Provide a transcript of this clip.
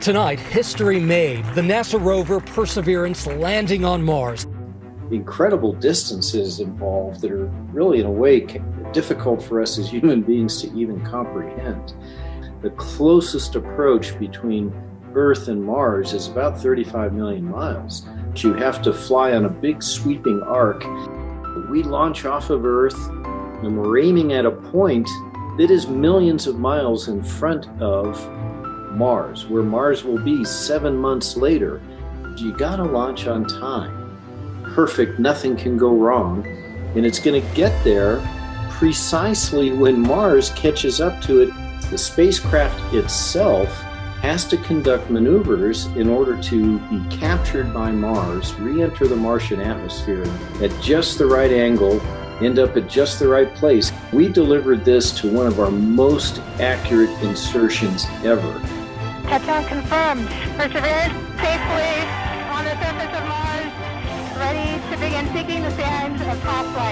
Tonight, history made. The NASA rover Perseverance landing on Mars. Incredible distances involved that are really, in a way, difficult for us as human beings to even comprehend. The closest approach between Earth and Mars is about 35 million miles. You have to fly on a big sweeping arc. We launch off of Earth and we're aiming at a point that is millions of miles in front of Mars, where Mars will be seven months later. You gotta launch on time. Perfect, nothing can go wrong. And it's gonna get there precisely when Mars catches up to it. The spacecraft itself has to conduct maneuvers in order to be captured by Mars, re enter the Martian atmosphere at just the right angle end up at just the right place. We delivered this to one of our most accurate insertions ever. Touchdown confirmed. Perseverance safely on the surface of Mars, ready to begin seeking the sands of past life.